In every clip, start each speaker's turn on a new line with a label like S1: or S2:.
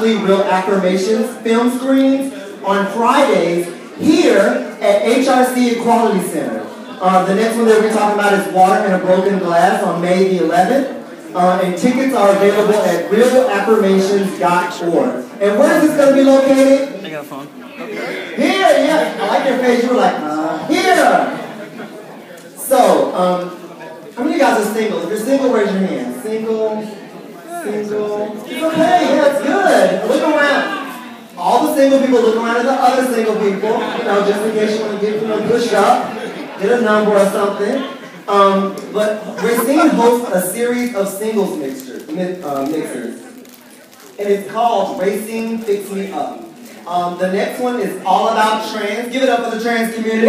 S1: Real Affirmations film screens on Fridays here at HRC Equality Center. Uh, the next one that we're talking about is Water in a Broken Glass on May the 11th. Uh, and tickets are available at realaffirmations.org. And where is this going to be located?
S2: I got a phone. Okay.
S1: Here, yeah. I like your face. You were like, uh, here. So, um, how many of you guys are single? If you're single, raise your hand. Single, single. It's okay. Yeah, it's good. Look around. All the single people look around at the other single people. You know, just in case you want to give them a push up, get a number or something. Um, but Rayceen hosts a series of singles mixtures, uh, mixers, and it's called Rayceen Fix Me Up. Um, the next one is all about trans. Give it up for the trans community.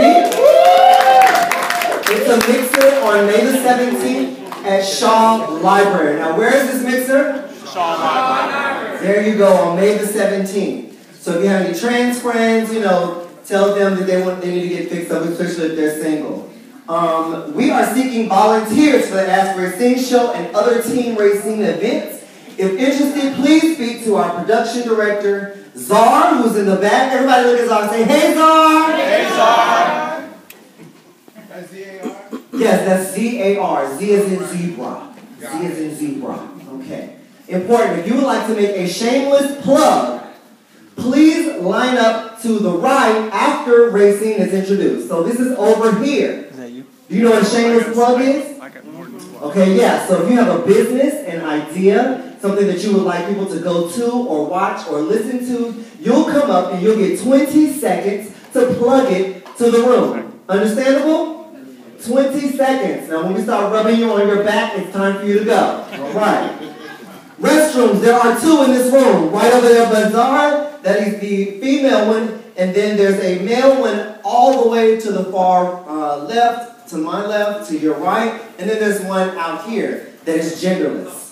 S1: It's a mixer on May the 17th at Shaw Library. Now, where is this mixer?
S2: Shaw Library.
S1: There you go, on May the 17th. So if you have any trans friends, you know, tell them that they want they need to get fixed up, especially if they're single. Um, we are seeking volunteers for the Ask Rayceen Show and other team Rayceen events. If interested, please speak to our production director, Zar, who's in the back. Everybody look at Zar and say, Hey Zar!
S2: Hey, Zar.
S1: Yes, that's Z-A-R. Z is in zebra. Z is in zebra. Okay. Important. If you would like to make a shameless plug, please line up to the right after Rayceen is introduced. So this is over here.
S2: Is that you?
S1: Do you know what a shameless plug is?
S2: I got more than one.
S1: Okay, yeah. So if you have a business, an idea, something that you would like people to go to or watch or listen to, you'll come up and you'll get 20 seconds to plug it to the room. Understandable? 20 seconds. Now, when we start rubbing you on your back, it's time for you to go. All right. Restrooms, there are two in this room. Right over there, Bazaar, that is the female one, and then there's a male one all the way to the far uh, left, to my left, to your right, and then there's one out here that is genderless.